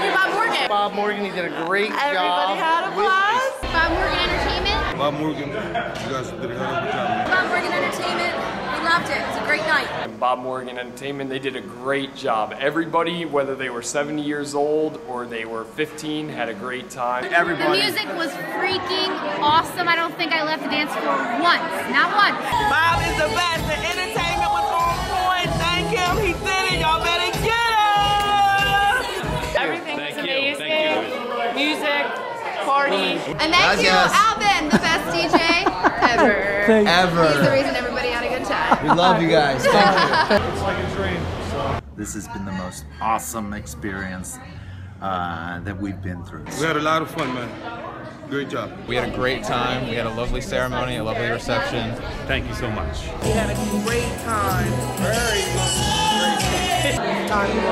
Bob Morgan. Bob Morgan, He did a great Everybody job. Everybody had with- applause. Bob Morgan Entertainment. Bob Morgan, you guys did a hell of a job, man. Bob Morgan Entertainment. We loved it. It was a great night. and Bob Morgan Entertainment, they did a great job. Everybody, whether they were 70 years old or they were 15, had a great time. Everybody. The music was freaking awesome. I don't think I left the dance floor once. Not once. Bob is. The Music, party. And thank you, Alvin, the best DJ ever. Thank ever. He's the reason everybody had a good time. We love you guys. Thank you. It's like a dream. So. This has been the most awesome experience uh, that we've been through. We had a lot of fun, man. Great job. We had a great time. We had a lovely ceremony, a lovely reception. Thank you so much. We had a great time. Very Time of my life. It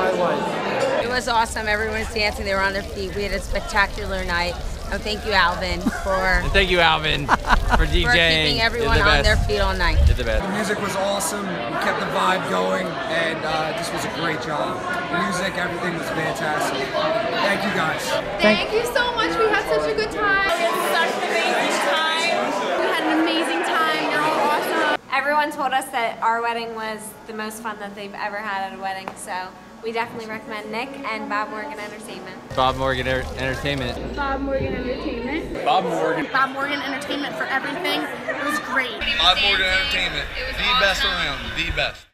was awesome. Everyone was dancing. They were on their feet. We had a spectacular night. And thank you, Alvin, for, Thank you, Alvin, for for DJing. keeping You're everyone the on best. their feet all night. You're the best. The music was awesome. We kept the vibe going, and uh, this was a great job. The music, everything was fantastic. Thank you guys. Thank you so much. We had such a good time. We had such an amazing time. We had an amazing time. You're all awesome. Everyone told us that our wedding was the most fun that they've ever had at a wedding, so we definitely recommend Nick and Bob Morgan Entertainment. Bob Morgan Enter- Entertainment. Bob Morgan Entertainment. Bob Morgan. Bob Morgan Entertainment for everything. It was great. Bob Morgan Entertainment, the best around, the best.